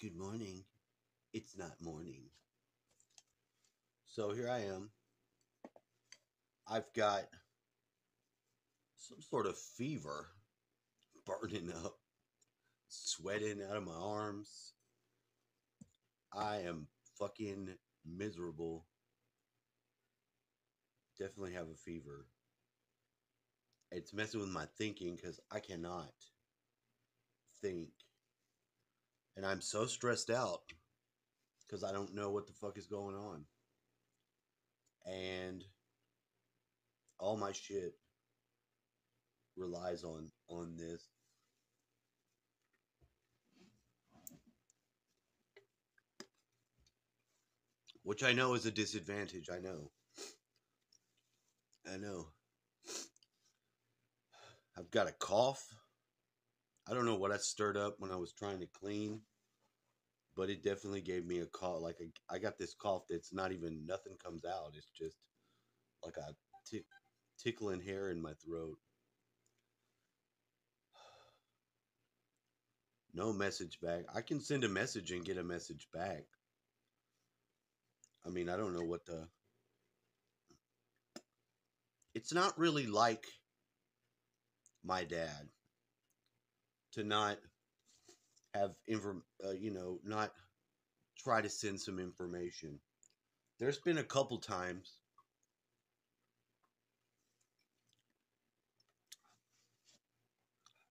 Good morning. It's not morning. So here I am. I've got some sort of fever burning up, sweating out of my arms. I am fucking miserable. Definitely have a fever. It's messing with my thinking because I cannot think. And I'm so stressed out because I don't know what the fuck is going on. And all my shit relies on on this. Which I know is a disadvantage, I know. I know. I've got a cough. I don't know what I stirred up when I was trying to clean, but it definitely gave me a call. Like a, I got this cough that's not even nothing comes out. It's just like a tick, tickling hair in my throat. No message back. I can send a message and get a message back. I mean, I don't know what the. It's not really like my dad to not have inform, uh, you know, not try to send some information. There's been a couple times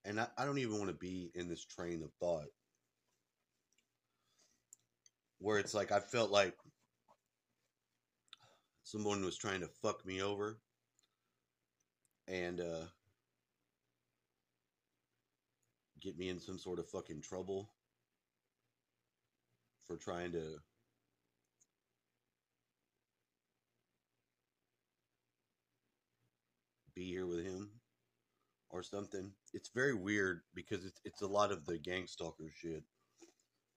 and I, I don't even want to be in this train of thought where it's like I felt like someone was trying to fuck me over and uh get me in some sort of fucking trouble for trying to be here with him or something. It's very weird because it's it's a lot of the gang stalker shit.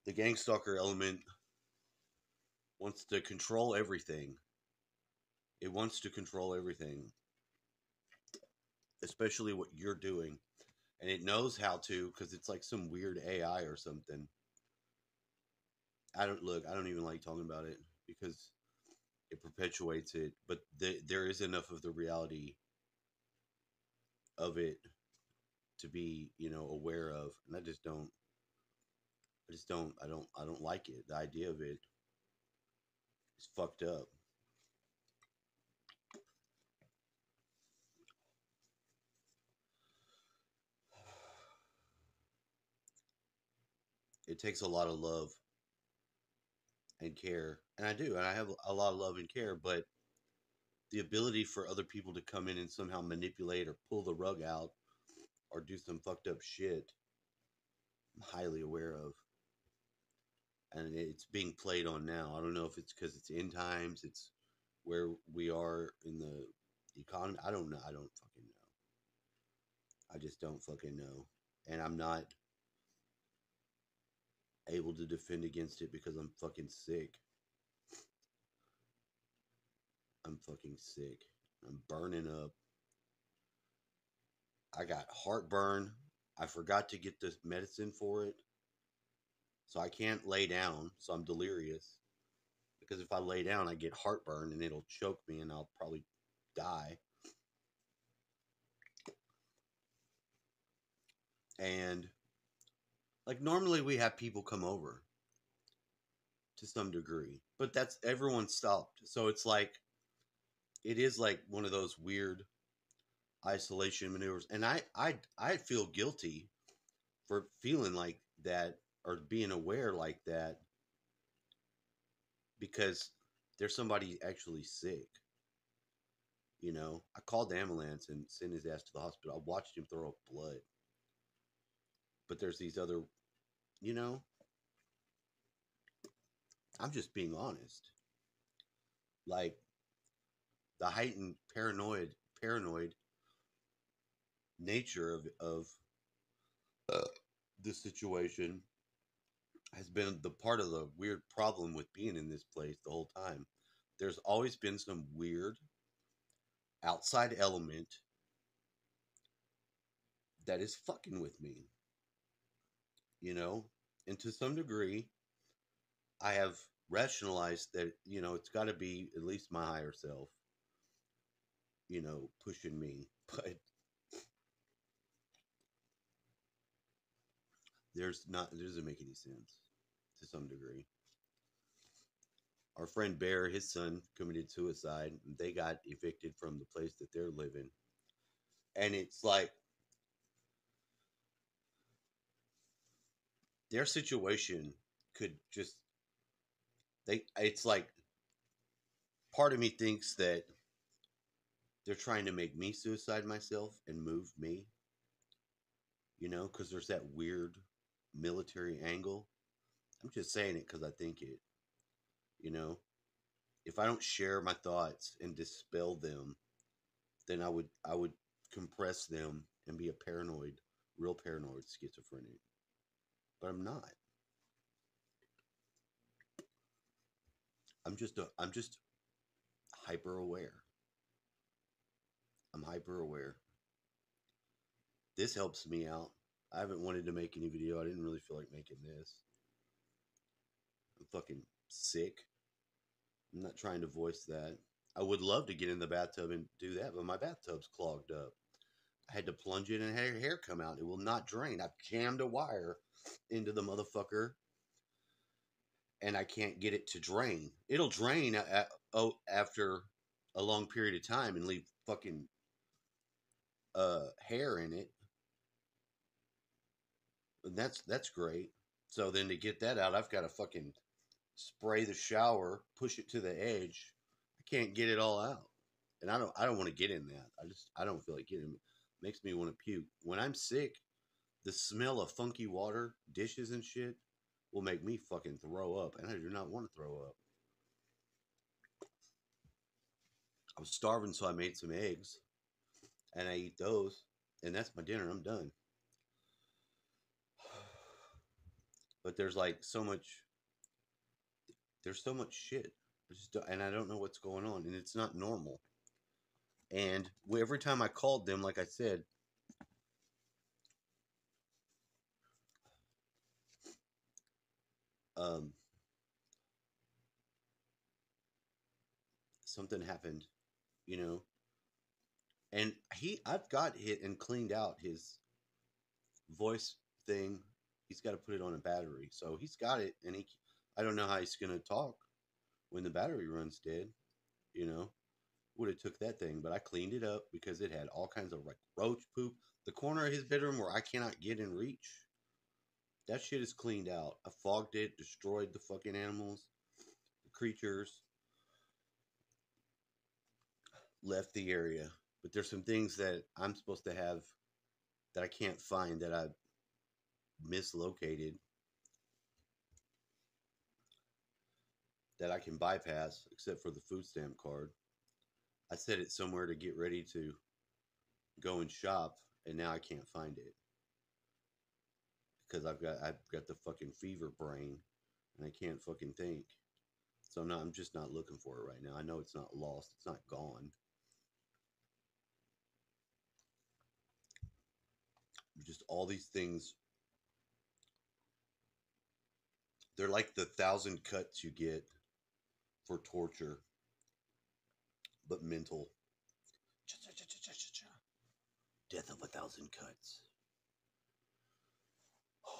The gang stalker element wants to control everything. It wants to control everything. Especially what you're doing. And it knows how to because it's like some weird AI or something. I don't look, I don't even like talking about it because it perpetuates it, but the, there is enough of the reality of it to be, you know, aware of. And I just don't I just don't I don't I don't like it. The idea of it is fucked up. It takes a lot of love and care. And I do, and I have a lot of love and care, but the ability for other people to come in and somehow manipulate or pull the rug out or do some fucked up shit, I'm highly aware of. And it's being played on now. I don't know if it's because it's in times, it's where we are in the economy. I don't know. I don't fucking know. I just don't fucking know. And I'm not able to defend against it because I'm fucking sick. I'm fucking sick. I'm burning up. I got heartburn. I forgot to get this medicine for it. So I can't lay down. So I'm delirious. Because if I lay down, I get heartburn and it'll choke me and I'll probably die. And like normally we have people come over to some degree, but that's everyone stopped. So it's like it is like one of those weird isolation maneuvers. And i i i feel guilty for feeling like that or being aware like that because there's somebody actually sick you know? I called the ambulance and sent his ass to the hospital. I watched him throw up blood but there's these other you know i'm just being honest like the heightened paranoid paranoid nature of of uh, the situation has been the part of the weird problem with being in this place the whole time. There's always been some weird outside element that is fucking with me. You know, and to some degree, I have rationalized that you know it's got to be at least my higher self, you know, pushing me, but there's not it doesn't make any sense to some degree. Our friend Bear, his son committed suicide. They got evicted from the place that they're living, and it's like their situation could just they it's like part of me thinks that they're trying to make me suicide myself and move me you know because there's that weird military angle. I'm just saying it because i think it you know. If i don't share my thoughts and dispel them then i would i would compress them and be a paranoid real paranoid schizophrenic but i'm not I'm just a, I'm just hyper aware. I'm hyper aware. This helps me out. I haven't wanted to make any video. I didn't really feel like making this. I'm fucking sick. I'm not trying to voice that. I would love to get in the bathtub and do that, but my bathtub's clogged up. I had to plunge it and had hair come out. It will not drain. I've jammed a wire into the motherfucker and I can't get it to drain. It'll drain at, oh, after a long period of time and leave fucking uh, hair in it. And that's that's great. So then to get that out, I've got to fucking spray the shower, push it to the edge. I can't get it all out, and I don't I don't want to get in that. I just I don't feel like getting. It makes me want to puke. When I'm sick, the smell of funky water, dishes and shit will make me fucking throw up, and I do not want to throw up. I was starving, so I made some eggs, and I eat those, and that's my dinner. I'm done. But there's like so much. There's so much shit, just, and I don't know what's going on, and it's not normal. And every time I called them, like I said, um, something happened, you know. And he, I've got hit and cleaned out his voice thing. He's got to put it on a battery, so he's got it, and he, I don't know how he's gonna talk when the battery runs dead. You know, would have took that thing, but I cleaned it up because it had all kinds of like roach poop. The corner of his bedroom where I cannot get in reach that shit is cleaned out. I fogged it, destroyed the fucking animals, the creatures, left the area. But there's some things that I'm supposed to have that I can't find that I mislocated that I can bypass except for the food stamp card. I set it somewhere to get ready to go and shop and now I can't find it because I've got I've got the fucking fever brain and I can't fucking think. So I'm not I'm just not looking for it right now. I know it's not lost. It's not gone. Just all these things they're like the thousand cuts you get for torture, but mental. Death of a thousand cuts.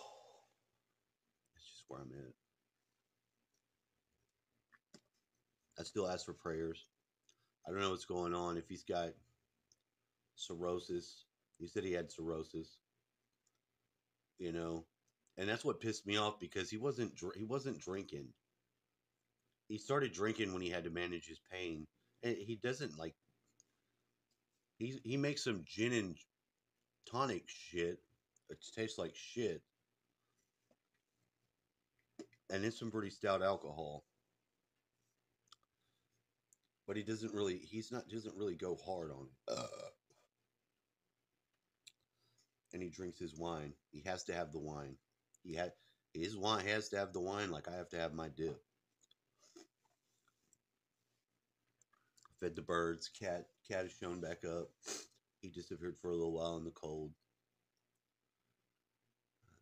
That's just where I'm at. I still ask for prayers. I don't know what's going on. If he's got cirrhosis, he said he had cirrhosis. You know, and that's what pissed me off because he wasn't he wasn't drinking. He started drinking when he had to manage his pain, he doesn't like. He he makes some gin and tonic shit. It tastes like shit and it's some pretty stout alcohol. But he doesn't really, he's not, doesn't really go hard on it. Uh, and he drinks his wine. He has to have the wine. He had his wine has to have the wine, like I have to have my dip. Fed the birds. Cat cat is shown back up. He disappeared for a little while in the cold.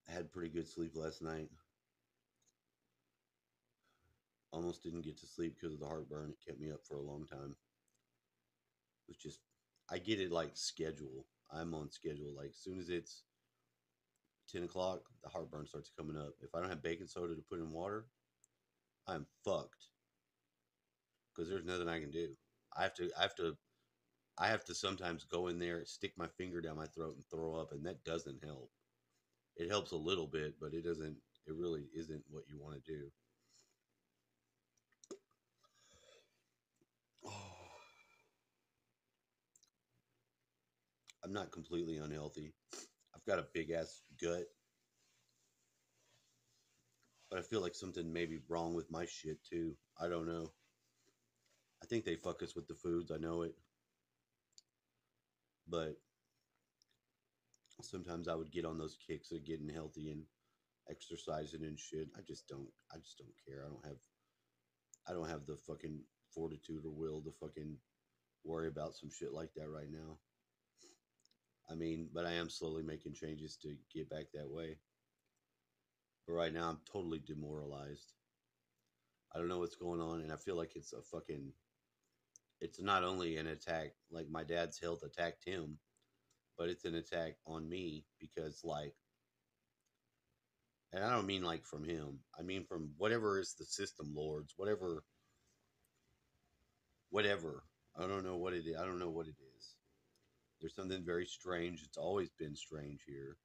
I had pretty good sleep last night. Almost didn't get to sleep because of the heartburn. It kept me up for a long time. It was just, I get it like schedule. I'm on schedule. Like, as soon as it's 10 o'clock, the heartburn starts coming up. If I don't have baking soda to put in water, I'm fucked. Because there's nothing I can do. I have to, I have to, I have to sometimes go in there, stick my finger down my throat and throw up, and that doesn't help. It helps a little bit, but it doesn't, it really isn't what you want to do. I'm not completely unhealthy. I've got a big ass gut. But I feel like something may be wrong with my shit too. I don't know. I think they fuck us with the foods. I know it. But sometimes I would get on those kicks of getting healthy and exercising and shit. I just don't I just don't care. I don't have I don't have the fucking fortitude or will to fucking worry about some shit like that right now. I mean, but I am slowly making changes to get back that way. But right now, I'm totally demoralized. I don't know what's going on, and I feel like it's a fucking. It's not only an attack, like my dad's health attacked him, but it's an attack on me because, like, and I don't mean like from him. I mean from whatever is the system lords, whatever, whatever. I don't know what it is. I don't know what it is. There's something very strange. It's always been strange here.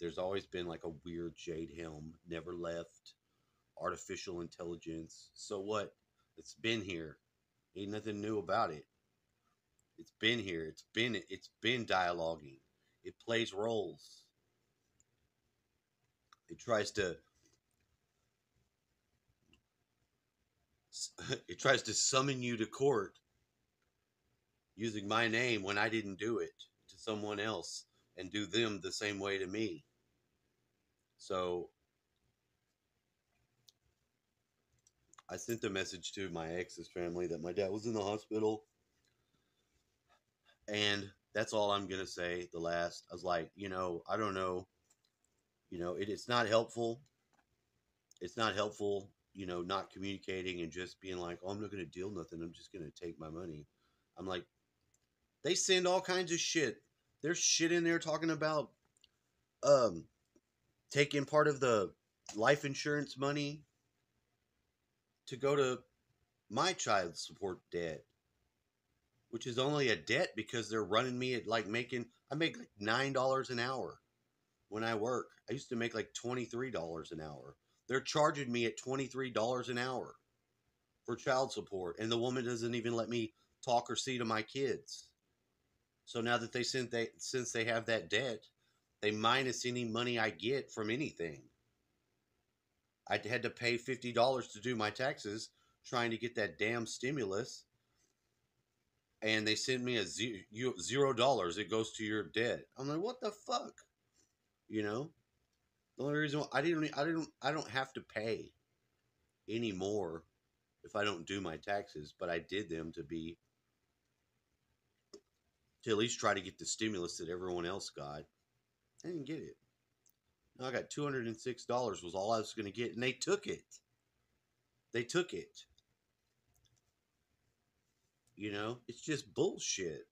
There's always been like a weird jade helm, never left, artificial intelligence. So what? It's been here. Ain't nothing new about it. It's been here. It's been it's been dialoguing. It plays roles. It tries to it tries to summon you to court using my name when I didn't do it to someone else and do them the same way to me. So I sent a message to my ex's family that my dad was in the hospital. And that's all I'm going to say. The last, I was like, you know, I don't know. You know, it, it's not helpful. It's not helpful, you know, not communicating and just being like, oh, I'm not going to deal nothing. I'm just going to take my money. I'm like, they send all kinds of shit. There's shit in there talking about um taking part of the life insurance money to go to my child support debt, which is only a debt because they're running me at like making I make like nine dollars an hour when I work. I used to make like twenty three dollars an hour. They're charging me at twenty three dollars an hour for child support, and the woman doesn't even let me talk or see to my kids. So now that they since they since they have that debt, they minus any money I get from anything. I had to pay fifty dollars to do my taxes, trying to get that damn stimulus, and they sent me a zero dollars. It goes to your debt. I'm like, what the fuck? You know, the only reason I didn't, I didn't, I don't have to pay anymore if I don't do my taxes, but I did them to be to at least try to get the stimulus that everyone else got. I didn't get it. I got two hundred and six dollars was all I was going to get, and they took it. They took it. You know, it's just bullshit.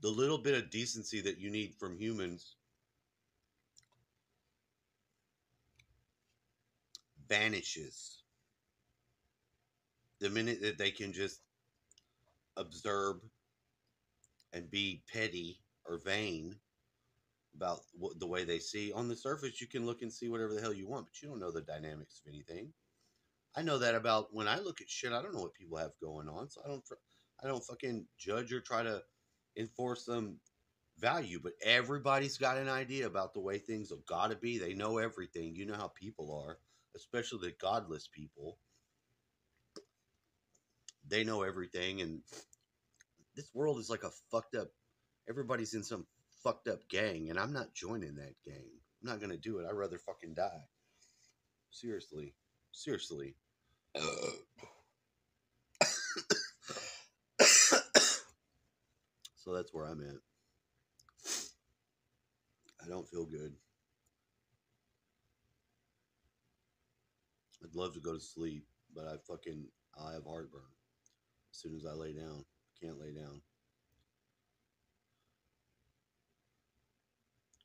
The little bit of decency that you need from humans vanishes the minute that they can just observe and be petty or vain about what, the way they see on the surface you can look and see whatever the hell you want but you don't know the dynamics of anything. I know that about when i look at shit i don't know what people have going on so i don't i don't fucking judge or try to enforce some value but everybody's got an idea about the way things have got to be. They know everything. You know how people are especially the godless people. They know everything and this world is like a fucked up. Everybody's in some fucked up gang, and I'm not joining that gang. I'm not gonna do it. I'd rather fucking die. Seriously, seriously. so that's where I'm at. I don't feel good. I'd love to go to sleep, but I fucking I have heartburn as soon as I lay down. Can't lay down.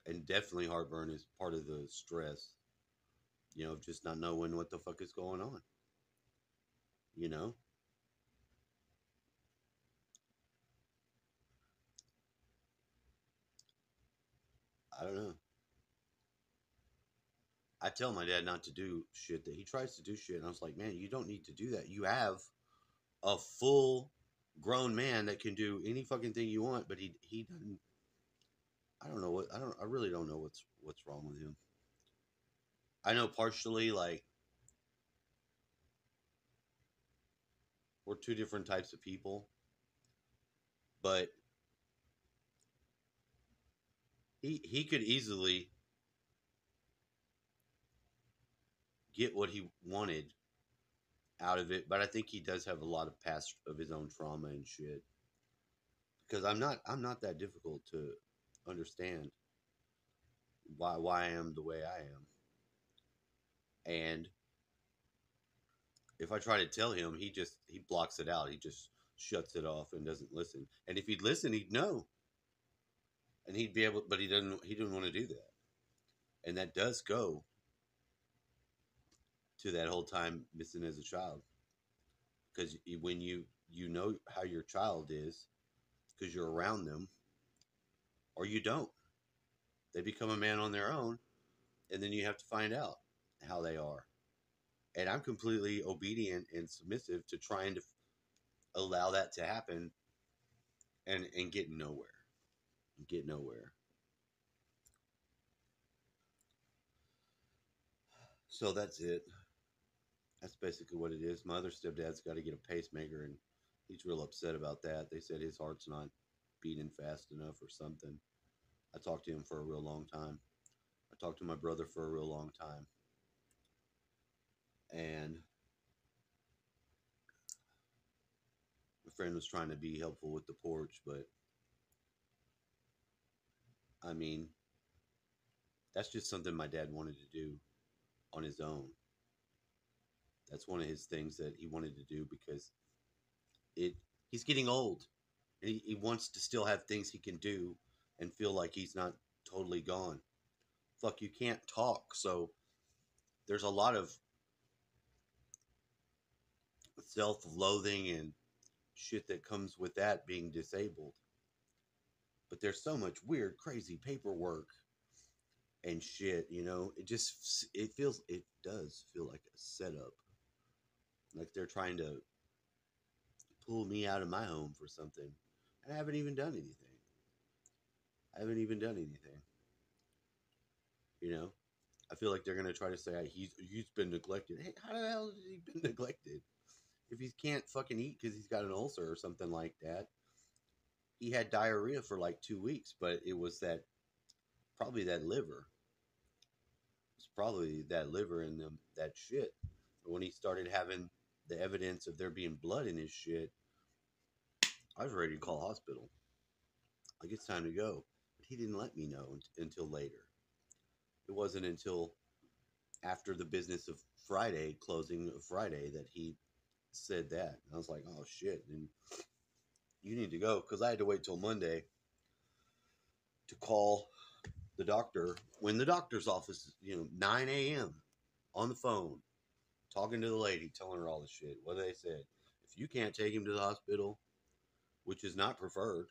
And definitely heartburn is part of the stress. You know, just not knowing what the fuck is going on. You know? I don't know. I tell my dad not to do shit that he tries to do shit, and I was like, man, you don't need to do that. You have a full grown man that can do any fucking thing you want, but he he doesn't. I don't know what I don't. I really don't know what's what's wrong with him. I know partially like we're two different types of people, but he he could easily get what he wanted out of it, but I think he does have a lot of past of his own trauma and shit. Because I'm not I'm not that difficult to understand why why I am the way I am. And if I try to tell him, he just he blocks it out. He just shuts it off and doesn't listen. And if he'd listen, he'd know. And he'd be able but he doesn't he didn't want to do that. And that does go to that whole time missing as a child. Because when you you know how your child is because you're around them or you don't. They become a man on their own and then you have to find out how they are. And i'm completely obedient and submissive to trying to allow that to happen and and get nowhere. Get nowhere. So that's it that's basically what it is. My other stepdad's got to get a pacemaker, and he's real upset about that. They said his heart's not beating fast enough or something. I talked to him for a real long time. I talked to my brother for a real long time. And my friend was trying to be helpful with the porch, but I mean, that's just something my dad wanted to do on his own. That's one of his things that he wanted to do because it he's getting old and he, he wants to still have things he can do and feel like he's not totally gone. Fuck, you can't talk, so there's a lot of self-loathing and shit that comes with that being disabled. But there's so much weird, crazy paperwork and shit, you know. It just it feels it does feel like a setup like they're trying to pull me out of my home for something. And I haven't even done anything. I haven't even done anything. You know? I feel like they're gonna try to say he's he's been neglected. Hey, how the hell has he been neglected? If he can't fucking eat because he's got an ulcer or something like that, he had diarrhea for like two weeks, but it was that probably that liver. It's probably that liver and them that shit. When he started having the evidence of there being blood in his shit, I was ready to call hospital. Like it's time to go. But he didn't let me know until later. It wasn't until after the business of Friday, closing of Friday, that he said that. And I was like, oh shit. And you need to go because I had to wait till Monday to call the doctor when the doctor's office, you know, 9 a.m. on the phone talking to the lady, telling her all the shit. What they said. If you can't take him to the hospital, which is not preferred,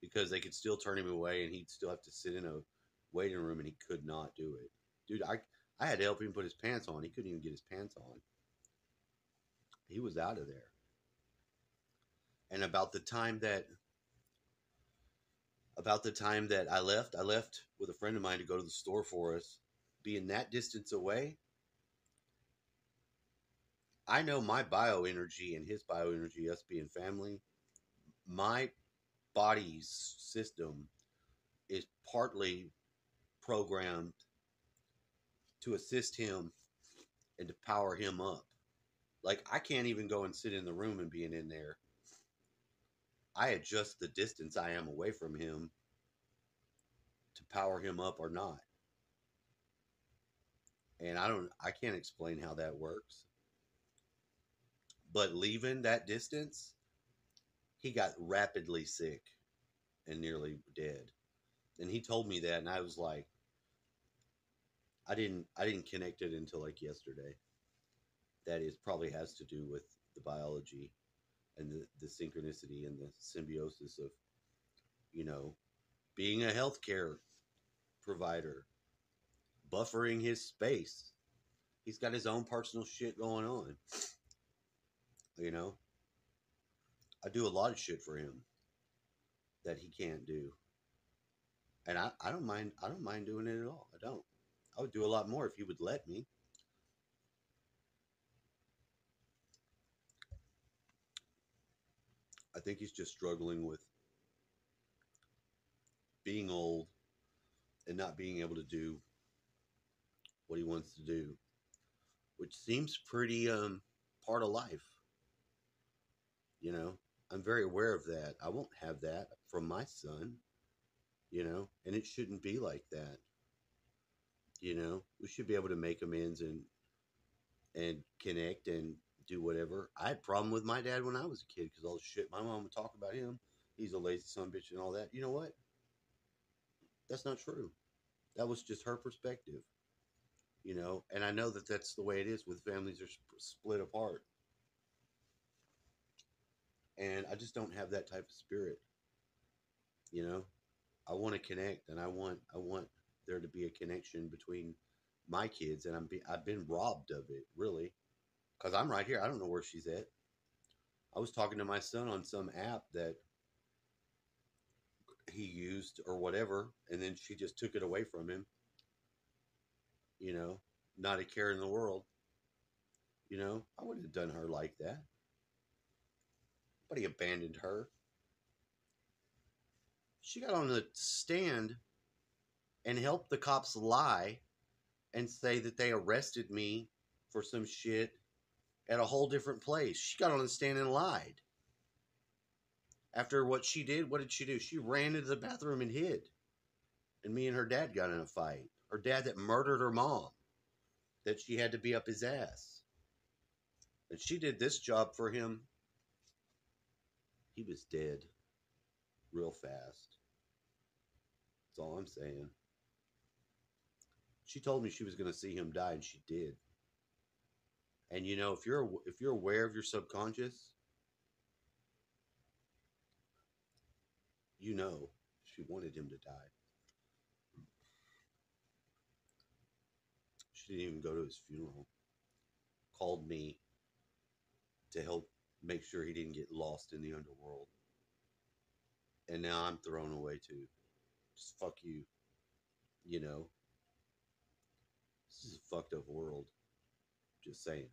because they could still turn him away and he'd still have to sit in a waiting room and he could not do it. Dude, I I had to help him put his pants on. He couldn't even get his pants on. He was out of there. And about the time that about the time that I left, I left with a friend of mine to go to the store for us. Being that distance away, I know my bioenergy and his bioenergy, us being family, my body's system is partly programmed to assist him and to power him up. Like I can't even go and sit in the room and being in there. I adjust the distance I am away from him to power him up or not. And I don't I can't explain how that works. But leaving that distance, he got rapidly sick and nearly dead. And he told me that and I was like I didn't I didn't connect it until like yesterday. That is probably has to do with the biology and the, the synchronicity and the symbiosis of you know being a healthcare provider buffering his space he's got his own personal shit going on you know? I do a lot of shit for him that he can't do. And i, I don't mind i don't mind doing it at all. I don't. I would do a lot more if he would let me. I think he's just struggling with being old and not being able to do what he wants to do, which seems pretty um part of life. You know, I'm very aware of that. I won't have that from my son, you know, and it shouldn't be like that. You know, we should be able to make amends and and connect and do whatever. I had a problem with my dad when I was a kid because all the shit my mom would talk about him. He's a lazy son bitch and all that. You know what? That's not true. That was just her perspective. You know, and I know that that's the way it is with families are sp- split apart. And I just don't have that type of spirit. You know, I want to connect and I want I want there to be a connection between my kids and I'm be, I've been robbed of it, really because I'm right here. I don't know where she's at. I was talking to my son on some app that he used or whatever, and then she just took it away from him. You know, not a care in the world. You know, I wouldn't have done her like that. Nobody abandoned her. She got on the stand and helped the cops lie and say that they arrested me for some shit at a whole different place. She got on the stand and lied. After what she did, what did she do? She ran into the bathroom and hid. And me and her dad got in a fight. Her dad that murdered her mom, that she had to be up his ass. And she did this job for him. He was dead real fast. That's all I'm saying. She told me she was going to see him die, and she did. And you know, if you're if you're aware of your subconscious, you know she wanted him to die. She didn't even go to his funeral. Called me to help make sure he didn't get lost in the underworld. And now I'm thrown away too. Just fuck you. You know. This is a fucked up world. Just saying.